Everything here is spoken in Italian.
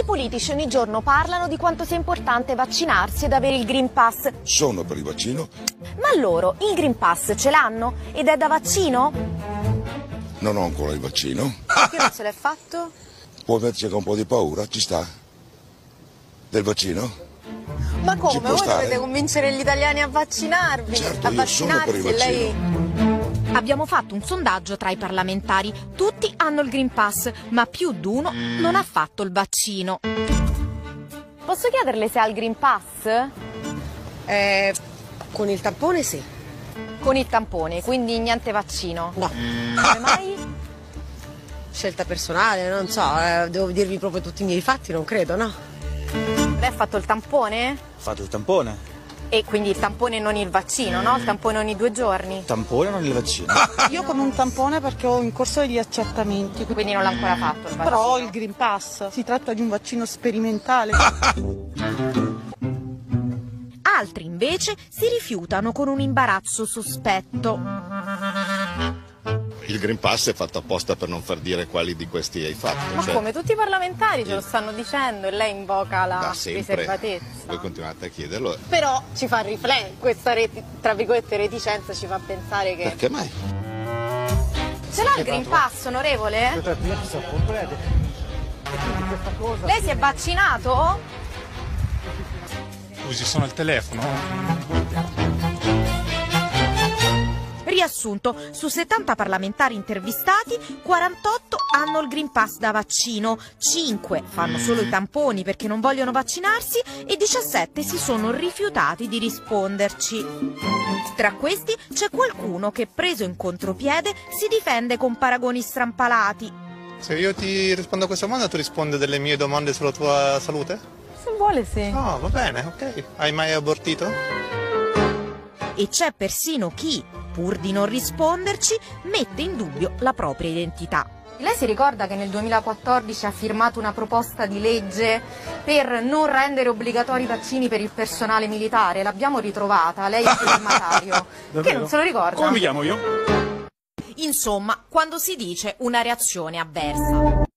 I politici ogni giorno parlano di quanto sia importante vaccinarsi ed avere il Green Pass. Sono per il vaccino? Ma loro il Green Pass ce l'hanno? Ed è da vaccino? Non ho ancora il vaccino. Perché non se l'è fatto? Può metterci anche un po' di paura? Ci sta? Del vaccino? Ma come? Voi stare. dovete convincere gli italiani a vaccinarvi? Certo, a io sono per il vaccinarsi e lei... Abbiamo fatto un sondaggio tra i parlamentari. Tutti hanno il Green Pass, ma più di uno non ha fatto il vaccino. Posso chiederle se ha il Green Pass? Eh, con il tampone sì. Con il tampone, quindi niente vaccino. No, Come mai? scelta personale, non so, eh, devo dirvi proprio tutti i miei fatti, non credo, no? Lei ha fatto il tampone? Ho fatto il tampone. E quindi il tampone non il vaccino, no? Il tampone ogni due giorni. Tampone non il vaccino. Io come un tampone perché ho in corso degli accertamenti. Quindi non l'ha ancora fatto il vaccino. Però ho il Green Pass, si tratta di un vaccino sperimentale. Altri invece si rifiutano con un imbarazzo sospetto. Il Green Pass è fatto apposta per non far dire quali di questi hai fatto. Ma cioè, come tutti i parlamentari ce lo stanno dicendo e lei invoca la riservatezza. voi continuate a chiederlo. Però ci fa riflettere, questa reti- tra virgolette reticenza ci fa pensare che... Perché mai? Ce l'ha il Green Pass, onorevole? Lei si è vaccinato? Scusi, sono al telefono. Riassunto, su 70 parlamentari intervistati, 48 hanno il Green Pass da vaccino, 5 fanno solo i tamponi perché non vogliono vaccinarsi e 17 si sono rifiutati di risponderci. Tra questi c'è qualcuno che, preso in contropiede, si difende con paragoni strampalati. Se io ti rispondo a questa domanda, tu rispondi delle mie domande sulla tua salute? Se vuole sì. No, va bene, ok. Hai mai abortito? E c'è persino chi, pur di non risponderci, mette in dubbio la propria identità. Lei si ricorda che nel 2014 ha firmato una proposta di legge per non rendere obbligatori i vaccini per il personale militare? L'abbiamo ritrovata, lei è il firmatario. che non se lo ricorda? Come mi chiamo io? Insomma, quando si dice una reazione avversa.